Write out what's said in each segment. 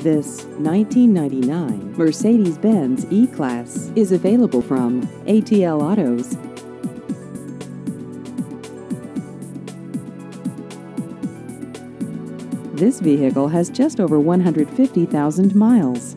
This 1999 Mercedes-Benz E-Class is available from ATL Autos. This vehicle has just over 150,000 miles.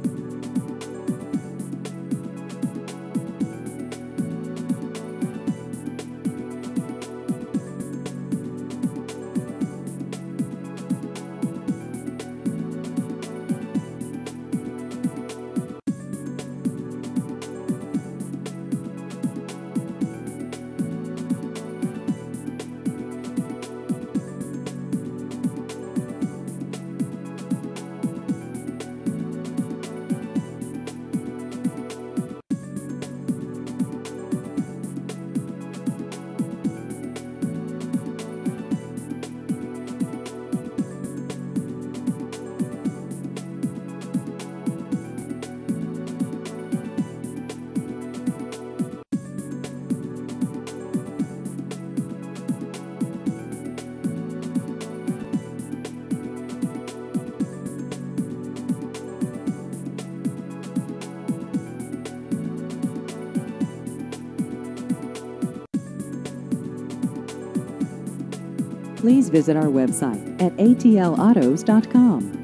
Please visit our website at atlautos.com.